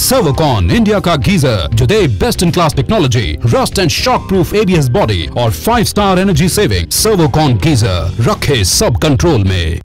Servokon India का geyser जो the best in class technology rust and shock proof ABS body और five star energy saving Servokon geyser रखे सब control में